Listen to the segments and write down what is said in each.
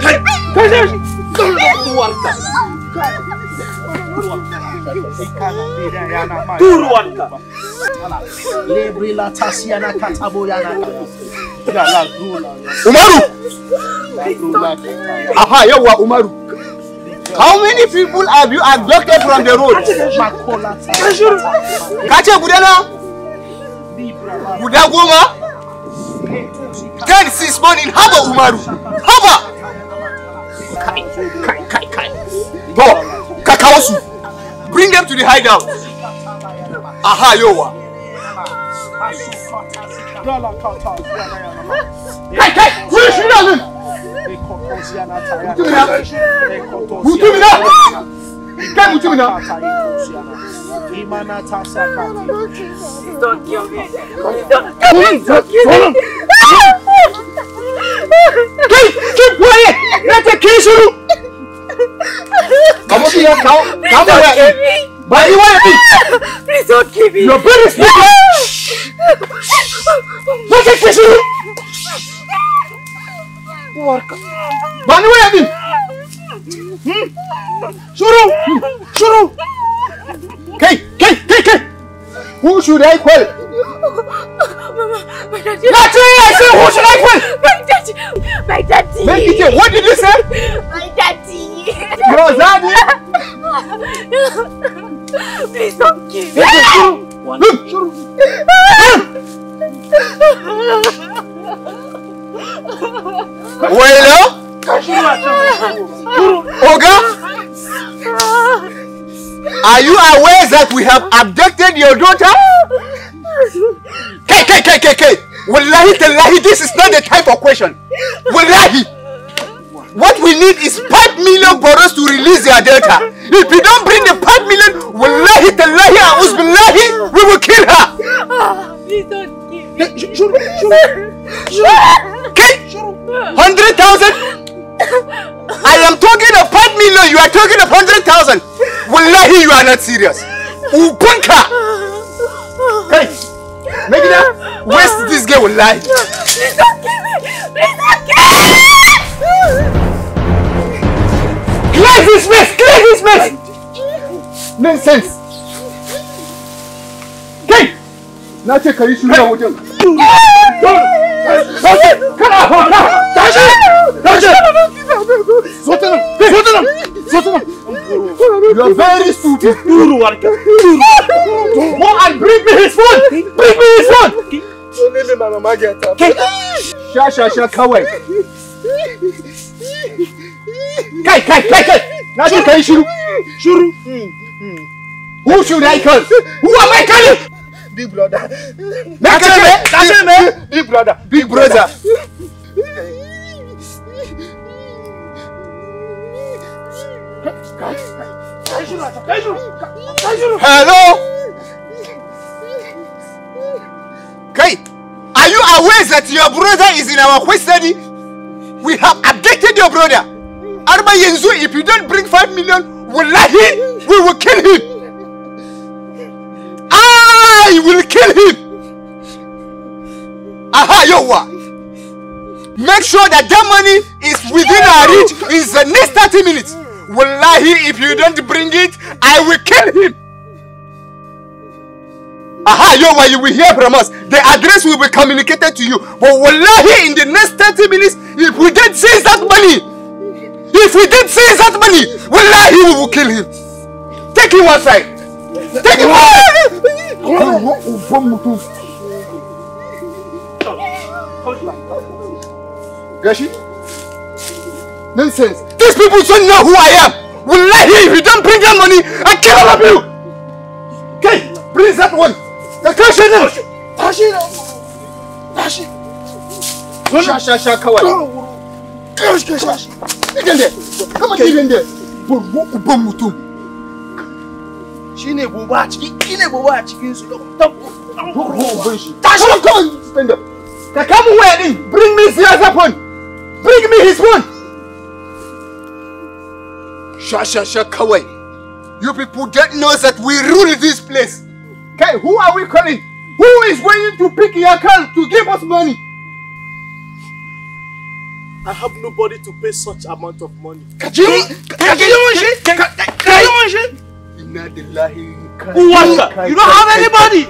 Kai, kai shi. Turuwarka. Turuwarka. Lebrila tasiana katabo yana. Umaru! Aha, yawa Umaru. How many people have you abducted from the road? Makola Ka ce guda na? Guda goma? Ten six morning haba Umaru. Haba! Kai, kai, kai, kai. To, ka kawo su. Bring them to the hideout. Aha, yawa. Kai, kai, kuri shi na nan. Mutumina! Kai mutumina! Imana tasakati. Don't kill me. Don't kill me. Don't kill me. Hey, keep quiet! Not the Kishu! Vamos a ir a cabo. Vamos a ir. Why do you want me? Please don't kill me. Your brother is not. Not the Kishu! Porca. Why do you want me? Hmm? Shuru! Shuru! Hey, hey, hey, hey! Who should I call? Mama, my daddy. Not you! I say who should I call? My daddy. My daddy. Mai kike, what did you say? My daddy. Your daddy? Please don't kill me. Kai, shiru! Look, shiru! Well, Oga, are you aware that we have abducted your daughter? Kai, Wallahi, tallahi, this is not the type of question. Wallahi. What we need is 5 million for us to release their daughter. If you don't bring the 5 million, wallahi, tallahi, billahi, we will kill her. Ah, please don't kill me. Okay? 100,000? I am talking of 5 million, you are talking of 100,000. Wallahi, you are not serious. Ubanka! Ah. Hey, make it this wallahi? Please don't kill me. Please don't kill me. Clear his face! Clear his face! Nonsense! Kai! Na ce ka yi shiru a wajen. Tashi! Kana hauka! Tashi! Tashi! Zo ta nan! Zo ta nan! Zo ta nan! You are very stupid. Go and bring me his phone! Bring me his phone! Kai! Sha sha sha kawai. Kai kai kai kai! Na ce ka yi shiru! Shiru! Who should I call? Who am I calling? Big brother. Ce me? Ce me? Big brother. Big brother. Hello? Aware that your brother is in our custody? We have abducted your brother. Arba yanzu, if you don't bring 5 million, wallahi, we will kill him. I will kill him. Aha, yawa. Make sure that that money is within our reach in the next 30 minutes. Wallahi, if you don't bring it, I will kill him. Aha, yawa, you will hear from us. The address will be communicated to you. But wallahi, in the next 30 minutes, if we didn't seize that money, if we didn't seize that money, wallahi, we will kill him. Take him one side. Take him one side. Gashi? Nonsense. These people don't know who I am. Wallahi, if you don't bring that money, I kill all of you. Okay, bring that one. The cash. Tashi na. Tashi. Sha sha sha kawai. Kash kash kash. Even there. Come on, even there. Burbu uban mutum. Shine gobe a ciki, shine gobe a cikin su. Burbu uban shi. Tashi on, stand up. Ka kama waya din. Bring me other phone. Bring me his phone. Sha sha sha kawai. You people don't know that we rule this place. Okay, who are we calling? Who is going to pick your car to give us money? I have nobody to pay such amount of money. Ka je ka je mun shi? Ka ka je mun shi? Inna lillahi. Uwanka! You don't have anybody.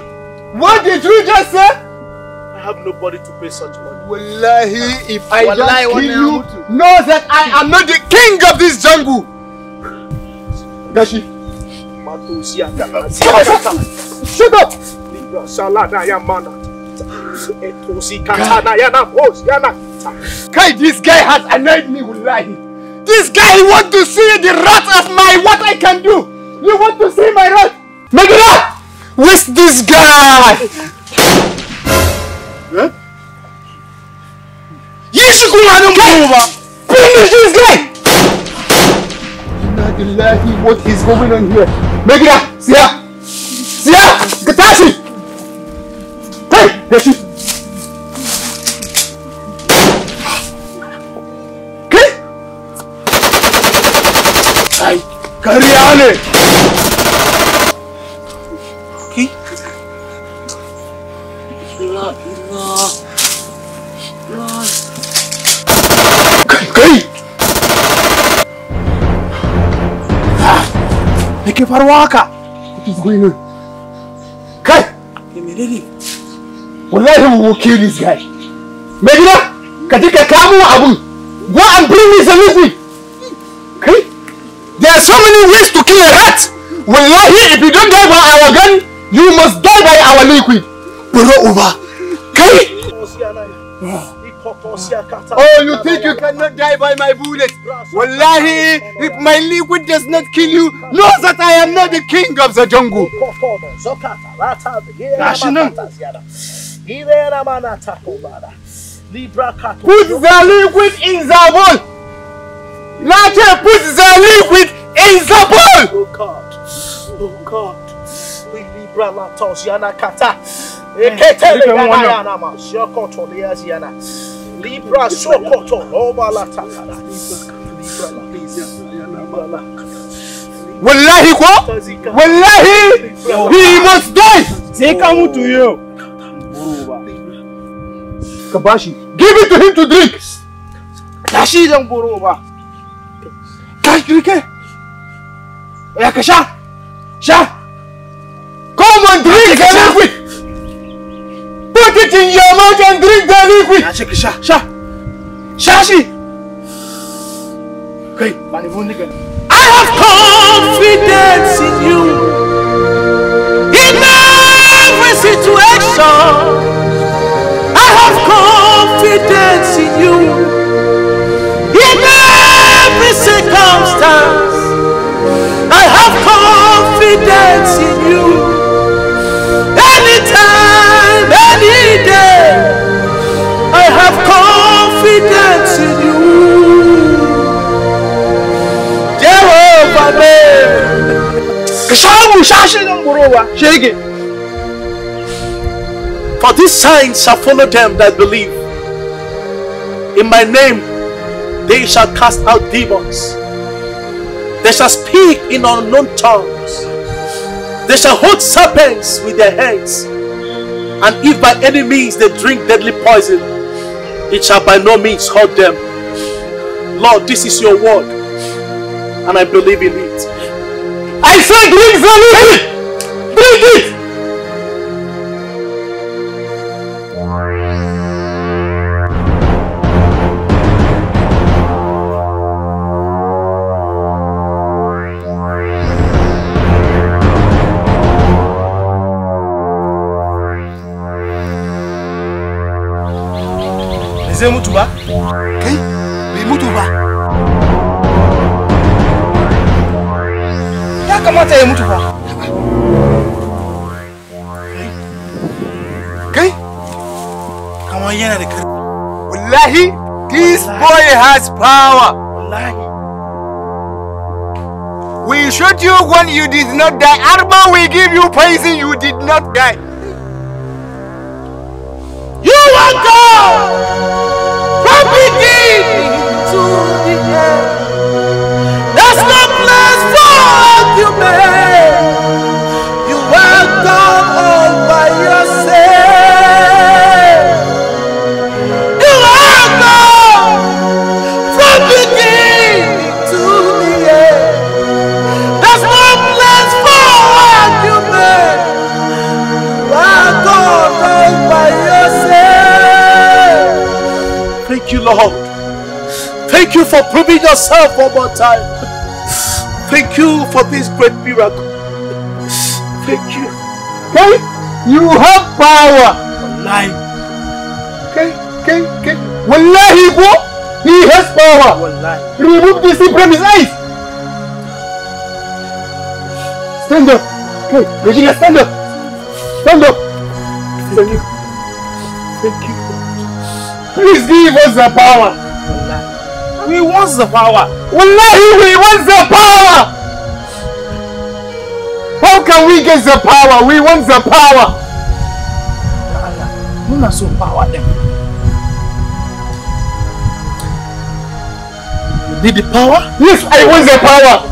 What did you just say? I have nobody to pay such money. Wallahi, if I Wallahi, don't kill you, mutu. know that I am not the king of this jungle. Gashi, Matosia kata. shut up. Libra salada ya mana. Etosi kata na ya na pos ya na. Kai, this guy has annoyed me, with lying. This guy want to see the wrath of my what I can do. You want to see my wrath? Megara, where's this guy? Huh? Yi shi kuma nan buru ba. Finish this guy! What is going on here? Megara, see Siya! tafi kai kariya ne ki la ila la kai kai me ke faruwa haka kai menene Wallahi we will kill this guy. Mai gida, ka je ka kamo abun. Go and bring me some liquid. Kai? There are so many ways to kill a rat. Wallahi, if you don't die by our gun, you must die by our liquid. Bro, Uba. Kai? Tosia na ya. Ikotosia kata. Oh, you think you cannot die by my bullet? Wallahi, if my liquid does not kill you, know that I am not the king of the jungle. Kotono, zokata, rata, gira Gashi nan. matata ziyara. Gira mana takobara. Libra kato. Put the liquid in the bowl. Latte, put the liquid in the bowl. Oh God. Oh God. We Libra latos yana kata. Eketele Libra yana wana. yana ma. Shokoto liazi yana. Libra sokoto. Oba la takara. Libra la Libra la. Wallahi ko? Tazika. Wallahi, he must die. Sai ka mutu yau. Ba. Kabashi, give it to him to drink. Tashi dan buru ba. Kai kirke. Ya ka sha. Sha. Come and drink the liquid. Put it in your mouth and drink the liquid. Ya ce ka sha. Sha. Sha shi. Kai, ba ni ka. I have confidence in you. For these signs shall follow them that believe. In my name they shall cast out demons. They shall speak in unknown tongues. They shall hold serpents with their hands. And if by any means they drink deadly poison, it shall by no means hurt them. Lord, this is your word, and I believe in it. I said drink liquid. Drink it. Zai mutu ba? Kai, bai mutu ba. Ya kamata ya mutu ba. Kai? Yana da. Wallahi, this boy has power. Wallahi. We shot you when you did not die. Arma, we give you poison, you did not die. You are God from you for proving yourself one more time. Thank you for this great miracle. Thank you. Okay? You have power. Wallahi, Okay? Okay? Okay? Wallahi, bro. He has power. wallahi. Remove this thing from his eyes. Stand up. Okay, Regina, stand up. Stand up. Thank you. Thank you. Please give us the power. We want the power. Wallahi, we want the power. How can we get the power? We want the power. Muna so power them. You need the power? Yes, I want the power.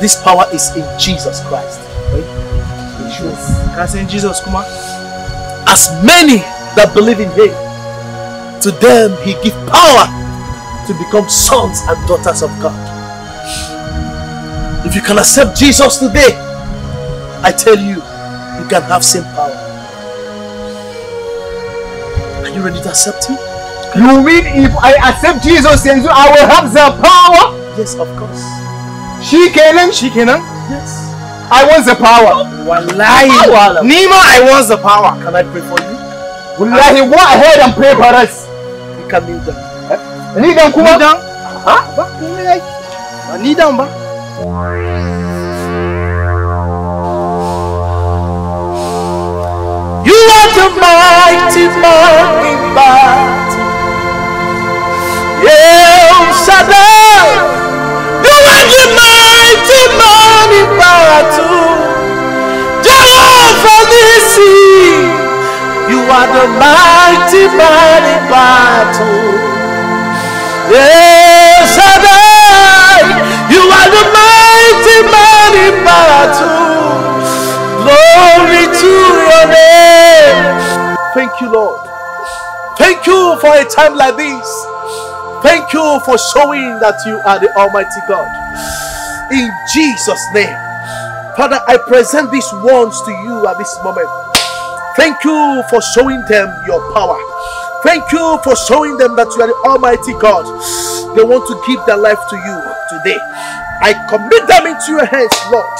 This power is in Jesus Christ. Ka san Jesus kuma? As many that believe in Him, to them He give power to become sons and daughters of God. If you can accept Jesus today, I tell you, you can have same power. Are you ready to accept Him? You mean if I accept Jesus and I will have the power? Yes, of course. Shi kenan? Eh? Shi kenan? Eh? Yes. I want the power. Wallahi. Ni ma I want the power. Can I pray for you? Wallahi, go ahead and pray for us. Down. Ni dan Ni kuma? dan? Ha? Ba komai ai. Ba ni dan ba. You are the mighty man the mighty in battle. El Shaddai. You are the mighty in battle. Glory to your name. Thank you, Lord. Thank you for a time like this. Thank you for showing that you are the Almighty God. In Jesus' name. Father, I present these ones to you at this moment. Thank you for showing them your power. Thank you for showing them that you are the Almighty God. They want to give their life to you today. I commit them into your hands, Lord.